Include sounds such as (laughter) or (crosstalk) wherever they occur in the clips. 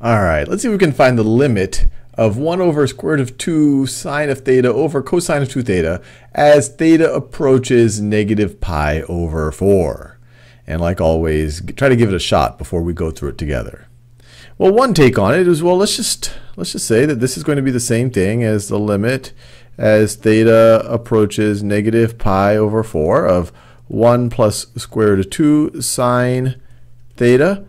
All right, let's see if we can find the limit of 1 over square root of 2 sine of theta over cosine of 2 theta as theta approaches negative pi over 4. And like always, try to give it a shot before we go through it together. Well, one take on it is, well, let's just, let's just say that this is going to be the same thing as the limit as theta approaches negative pi over 4 of 1 plus square root of 2 sine theta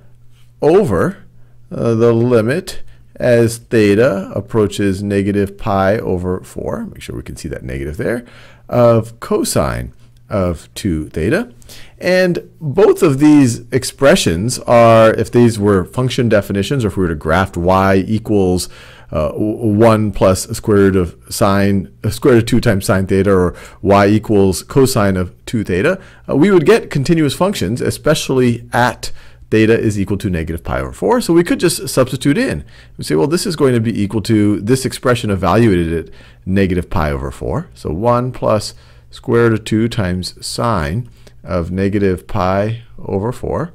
over uh, the limit as theta approaches negative pi over 4, make sure we can see that negative there, of cosine of 2 theta. And both of these expressions are, if these were function definitions, or if we were to graph y equals uh, 1 plus square root of sine, a square root of 2 times sine theta, or y equals cosine of 2 theta, uh, we would get continuous functions, especially at theta is equal to negative pi over 4. So we could just substitute in. We say, well, this is going to be equal to this expression evaluated at negative pi over 4. So 1 plus square root of 2 times sine of negative pi over 4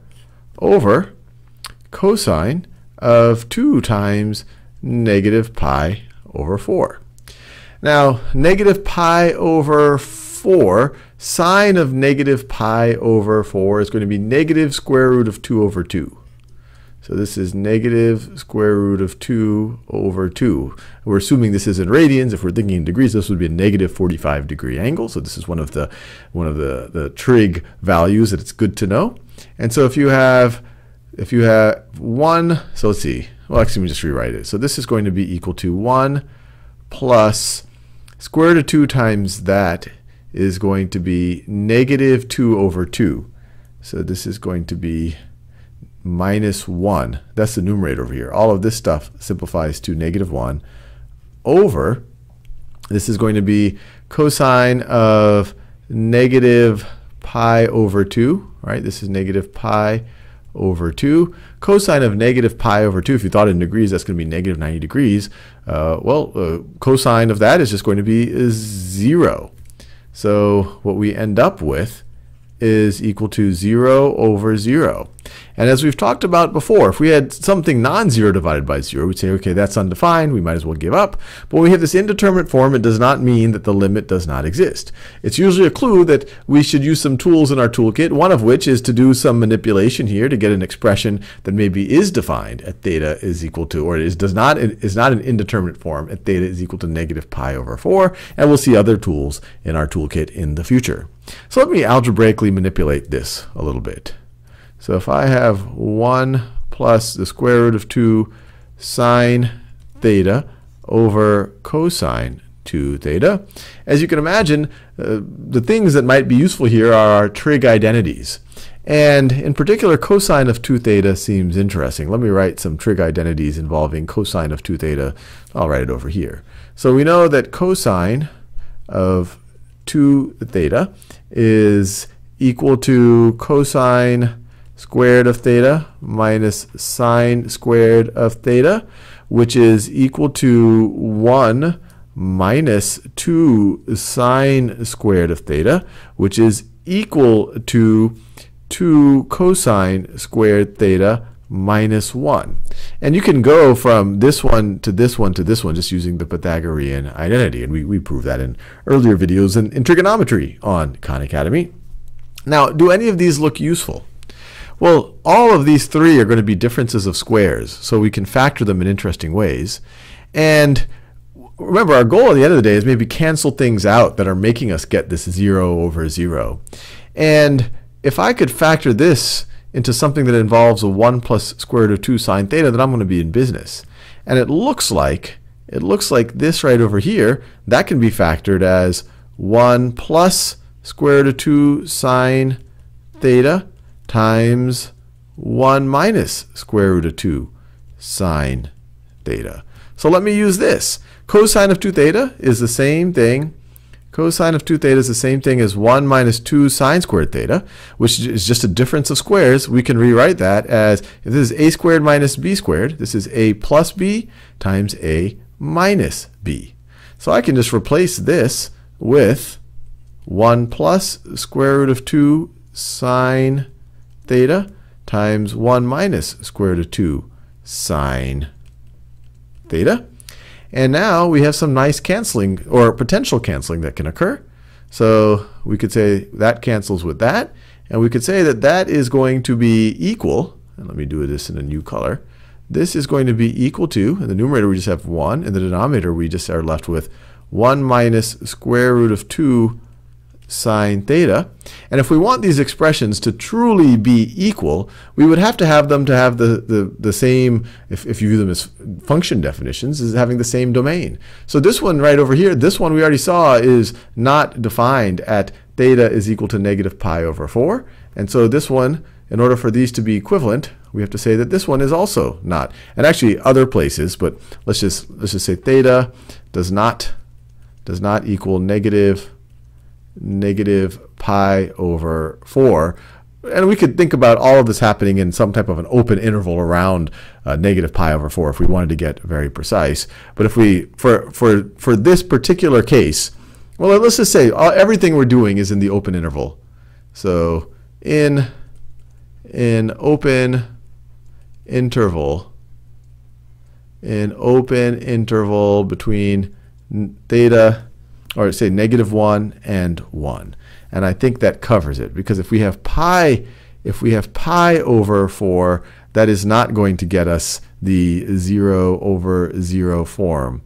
over cosine of 2 times negative pi over 4. Now, negative pi over 4 sine of negative pi over 4 is going to be negative square root of 2 over 2. So this is negative square root of 2 over 2. We're assuming this is in radians. If we're thinking in degrees, this would be a negative 45 degree angle. So this is one of the one of the, the trig values that it's good to know. And so if you have if you have 1, so let's see. Well, actually, me just rewrite it. So this is going to be equal to 1 plus square root of 2 times that is going to be negative 2 over 2. So this is going to be minus 1. That's the numerator over here. All of this stuff simplifies to negative 1 over, this is going to be cosine of negative pi over 2, right? This is negative pi over 2. Cosine of negative pi over 2, if you thought in degrees, that's going to be negative 90 degrees. Uh, well, uh, cosine of that is just going to be 0. So what we end up with is equal to 0 over 0. And as we've talked about before, if we had something non-zero divided by 0, we'd say, okay, that's undefined, we might as well give up. But when we have this indeterminate form, it does not mean that the limit does not exist. It's usually a clue that we should use some tools in our toolkit, one of which is to do some manipulation here to get an expression that maybe is defined at theta is equal to, or is, does not, is not an indeterminate form at theta is equal to negative pi over 4, and we'll see other tools in our toolkit in the future. So let me algebraically manipulate this a little bit. So if I have 1 plus the square root of 2 sine theta over cosine 2 theta, as you can imagine, uh, the things that might be useful here are our trig identities. And in particular, cosine of 2 theta seems interesting. Let me write some trig identities involving cosine of 2 theta. I'll write it over here. So we know that cosine of 2 theta is equal to cosine squared of theta minus sine squared of theta, which is equal to 1 minus 2 sine squared of theta, which is equal to 2 cosine squared theta minus 1. And you can go from this one to this one to this one just using the Pythagorean identity. And we, we proved that in earlier videos in, in trigonometry on Khan Academy. Now, do any of these look useful? Well, all of these three are going to be differences of squares, so we can factor them in interesting ways. And remember, our goal at the end of the day is maybe cancel things out that are making us get this 0 over 0. And if I could factor this into something that involves a 1 plus square root of 2 sine theta, then I'm going to be in business. And it looks like, it looks like this right over here, that can be factored as 1 plus square root of 2 sine theta times 1 minus square root of 2 sine theta. So let me use this. Cosine of 2 theta is the same thing. Cosine of 2 theta is the same thing as 1 minus 2 sine squared theta, which is just a difference of squares. We can rewrite that as, this is a squared minus b squared, this is a plus b times a minus b. So I can just replace this with 1 plus square root of 2 sine theta times 1 minus square root of 2 sine theta. And now we have some nice canceling or potential canceling that can occur. So we could say that cancels with that. And we could say that that is going to be equal, and let me do this in a new color. This is going to be equal to, in the numerator we just have 1, in the denominator we just are left with 1 minus square root of 2 sine theta. And if we want these expressions to truly be equal, we would have to have them to have the, the, the same, if, if you view them as function definitions, is having the same domain. So this one right over here, this one we already saw is not defined at theta is equal to negative pi over 4. And so this one, in order for these to be equivalent, we have to say that this one is also not. And actually other places, but let's just let's just say theta does not does not equal negative negative pi over 4. And we could think about all of this happening in some type of an open interval around uh, negative pi over 4 if we wanted to get very precise. But if we, for, for, for this particular case, well, let's just say all, everything we're doing is in the open interval. So in, in open interval, in open interval between theta or say negative 1 and 1. And I think that covers it because if we have pi, if we have pi over 4, that is not going to get us the 0 over 0 form.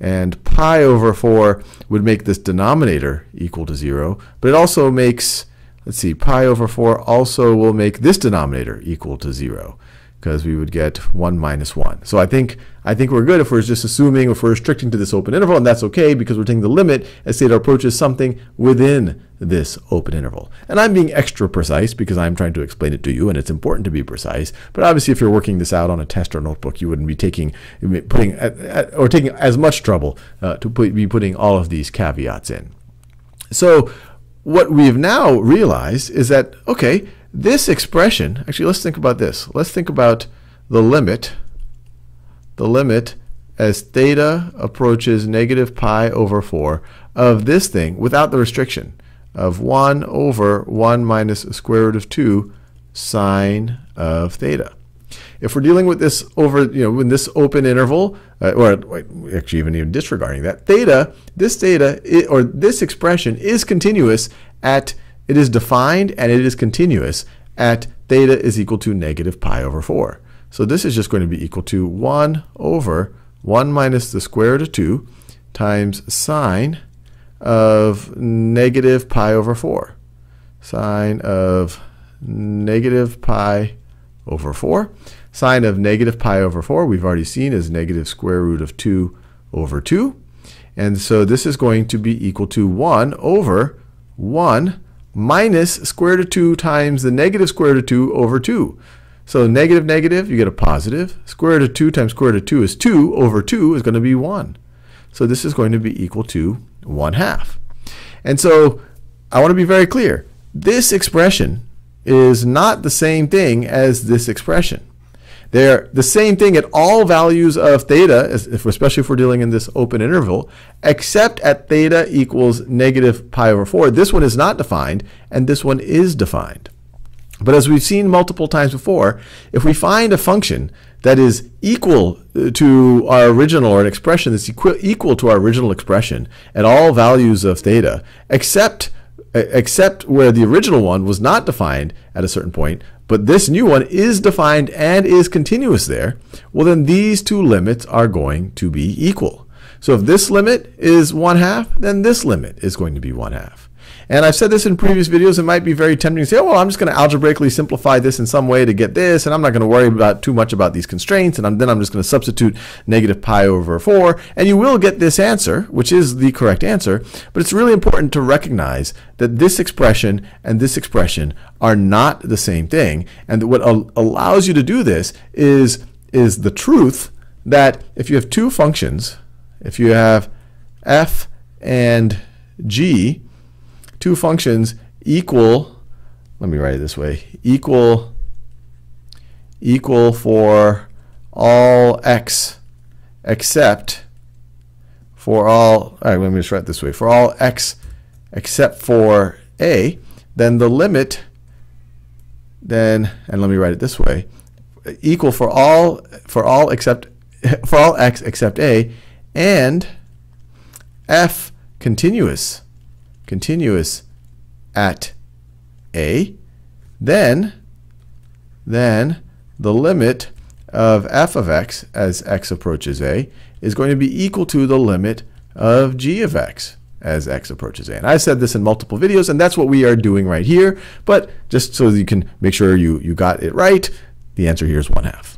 And pi over 4 would make this denominator equal to 0, but it also makes, let's see, pi over 4 also will make this denominator equal to 0 because we would get 1 minus 1. So I think I think we're good if we're just assuming if we're restricting to this open interval, and that's okay because we're taking the limit as theta approaches something within this open interval. And I'm being extra precise because I'm trying to explain it to you, and it's important to be precise. But obviously, if you're working this out on a test or notebook, you wouldn't be taking putting or taking as much trouble uh, to put, be putting all of these caveats in. So what we've now realized is that okay this expression, actually let's think about this. Let's think about the limit, the limit as theta approaches negative pi over 4 of this thing without the restriction of 1 over 1 minus square root of 2 sine of theta. If we're dealing with this over, you know, in this open interval, uh, or actually even even disregarding that, theta, this theta, or this expression is continuous at it is defined and it is continuous at theta is equal to negative pi over 4. So this is just going to be equal to 1 over 1 minus the square root of 2 times sine of negative pi over 4. Sine of negative pi over 4. Sine of negative pi over 4 we've already seen is negative square root of 2 over 2. And so this is going to be equal to 1 over 1 minus square root of 2 times the negative square root of 2 over 2. So negative, negative, you get a positive. Square root of 2 times square root of 2 is 2 over 2 is going to be 1. So this is going to be equal to 1 half. And so I want to be very clear. This expression is not the same thing as this expression. They're the same thing at all values of theta, especially if we're dealing in this open interval, except at theta equals negative pi over 4. This one is not defined, and this one is defined. But as we've seen multiple times before, if we find a function that is equal uh, to our original, or an expression that's equal to our original expression at all values of theta, except except where the original one was not defined at a certain point, but this new one is defined and is continuous there, well then these two limits are going to be equal. So if this limit is 1 half, then this limit is going to be 1 half. And I've said this in previous videos. It might be very tempting to say, oh, well, I'm just going to algebraically simplify this in some way to get this, and I'm not going to worry about too much about these constraints, and I'm, then I'm just going to substitute negative pi over 4, and you will get this answer, which is the correct answer. But it's really important to recognize that this expression and this expression are not the same thing, and what al allows you to do this is, is the truth that if you have two functions, if you have f and g, two functions equal, let me write it this way, equal, equal for all x except for all, all right, let me just write it this way, for all x except for a, then the limit, then, and let me write it this way, equal for all for all except (laughs) for all x except a, and f continuous continuous at a, then then the limit of f of x as x approaches a is going to be equal to the limit of g of x as x approaches a. And I said this in multiple videos, and that's what we are doing right here. But just so you can make sure you, you got it right, the answer here is 1 half.